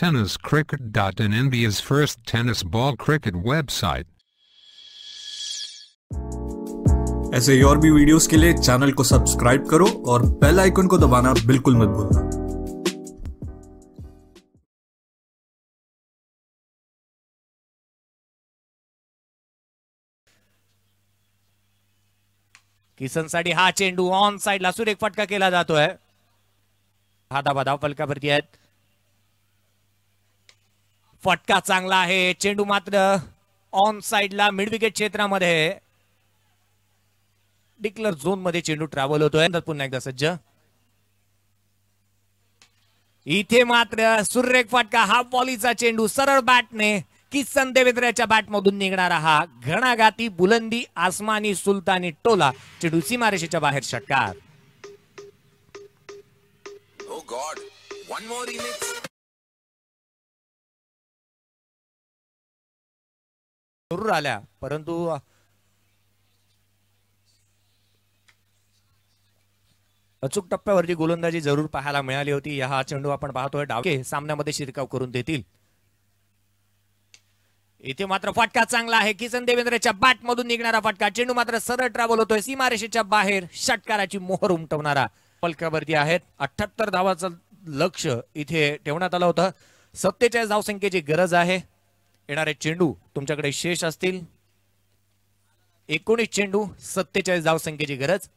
tenniscricket.in India's first tennis ball cricket website. ऐसे ही और भी वीडियोस के लिए चैनल को सब्सक्राइब करो और बेल आइकन को दबाना बिल्कुल मत भूलना। किसनसाठी हा चेंडू ऑन साइडला सुरेख फटका केला जातोय हाताबा धाव फलकावरती आहेत फटका चांगला आहे. चेंडू मात्र ऑन साइडला मिड विकेट क्षेत्रामध्ये. डिक्लर झोनमध्ये चेंडू ट्रॅव्हल होतोय. पुन्हा एकदा सज्ज. इथे मात्र सुरेख फटका. हा बॉलीचा चेंडू सरळ बॅटने किसन देवेंद्रच्या बॅटमधून निघणारा हा घणाघाती बुलंदी आसमानी सुलतानी टोला. चेंडू सीमारेषेच्या बाहेर षटकार. Oh जरूर आल्या परंतु अचूक टप्प्यावरची गोलंदाजी जरूर पाहायला मिळाली होती. या हा चेंडू आपण पाहतोय. डावके सामन्यामध्ये शिरकाव करून देतील. इथे मात्र फटका चांगला आहे. किसन देवेंद्रच्या बॅट मधून निघणारा फटका. चेंडू मात्र सरळ ट्रॅव्हल होतोय. सीमारेषेच्या बाहेर षटकाराची मोहर उमटवणारा पलकावरती आहेत. अठ्याहत्तर धावाचं लक्ष इथे ठेवण्यात आलं होतं. सत्तेचाळीस धावसंख्येची गरज आहे. येणारे चेंडू तुमच्याकडे शेष असतील. एकोणीस चेंडू सत्तेचाळीस धावसंख्येची गरज.